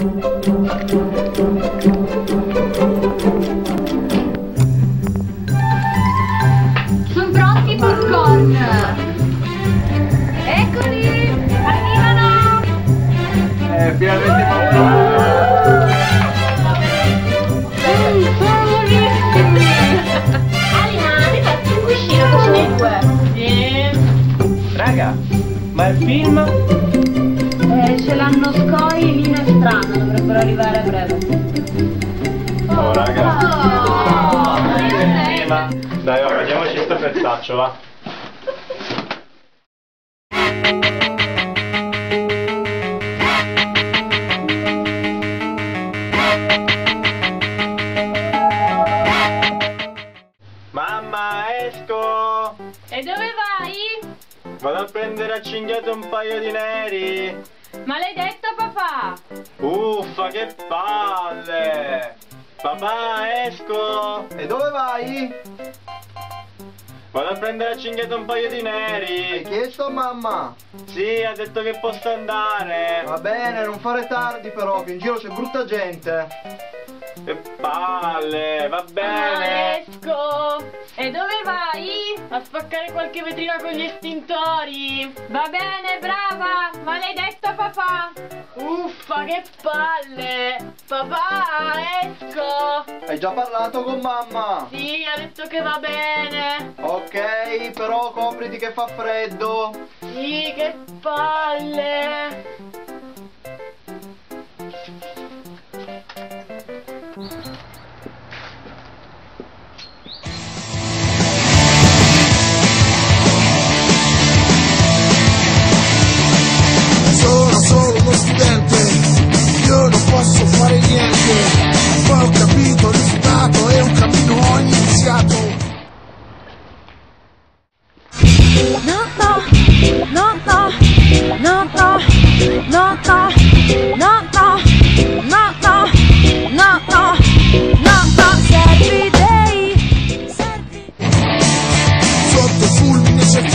Sono pronti i popcorn! Eccoli! Arrivano! Eh, finalmente popcorn! Mm, sono buonissimi! Alina, mi fatti un cuscino così due! Sì! Raga, ma il film? Eh, ce l'hanno Scoy, Strana, dovrebbero arrivare a breve. Oh, raga. Oh, Eh. Dai, va, vediamoci sto pezzaccio, va. Mamma, esco! E dove vai? Vado a prendere a cinghiate un paio di neri! Ma l'hai detto papà? Uffa, che palle! Papà, esco! E dove vai? Vado a prendere a cinghiate un paio di Hai neri! chiesto a mamma? Sì, ha detto che posso andare! Va bene, non fare tardi però, che in giro c'è brutta gente. Che palle, va bene! esco! E dove vai? A spaccare qualche vetrina con gli estintori! Va bene, brava! Ma l'hai detto papà? Uffa, che palle! Papà, esco! Hai già parlato con mamma? Sì, ha detto che va bene! Ok, però copriti che fa freddo. Sì, che palle!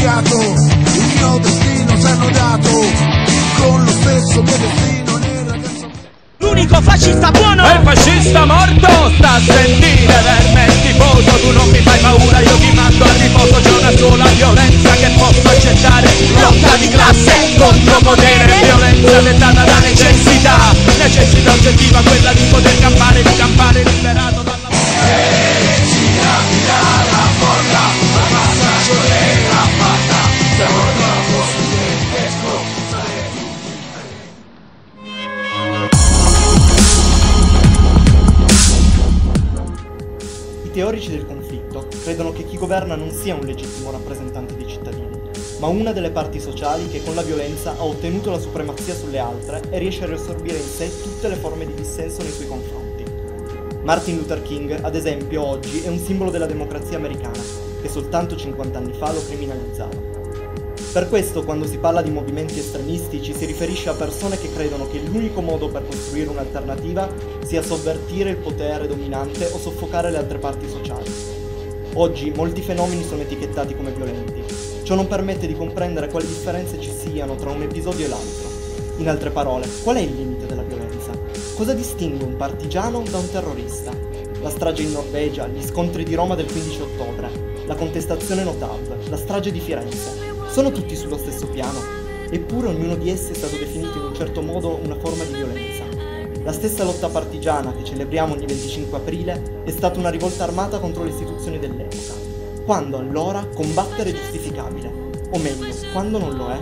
Cerchiato, il mio destino ci hanno dato. Con lo stesso mio destino nel ragazzo. L'unico fascista buono E il fascista morto sta a sentire verme tifoso Tu non mi fai paura, io ti mando a riposo C'è una sola violenza che posso accettare Lotta di classe contro potere Violenza dettata da necessità Necessità oggettiva quella I teorici del conflitto credono che chi governa non sia un legittimo rappresentante dei cittadini, ma una delle parti sociali che con la violenza ha ottenuto la supremazia sulle altre e riesce a riassorbire in sé tutte le forme di dissenso nei suoi confronti. Martin Luther King, ad esempio, oggi è un simbolo della democrazia americana, che soltanto 50 anni fa lo criminalizzava. Per questo, quando si parla di movimenti estremisti, ci si riferisce a persone che credono che l'unico modo per costruire un'alternativa sia sovvertire il potere dominante o soffocare le altre parti sociali. Oggi molti fenomeni sono etichettati come violenti. Ciò non permette di comprendere quali differenze ci siano tra un episodio e l'altro. In altre parole, qual è il limite della violenza? Cosa distingue un partigiano da un terrorista? La strage in Norvegia, gli scontri di Roma del 15 ottobre, la contestazione Notav, la strage di Firenze. Sono tutti sullo stesso piano, eppure ognuno di essi è stato definito in un certo modo una forma di violenza. La stessa lotta partigiana che celebriamo ogni 25 aprile è stata una rivolta armata contro le istituzioni dell'epoca. Quando allora combattere è giustificabile? O meglio, quando non lo è?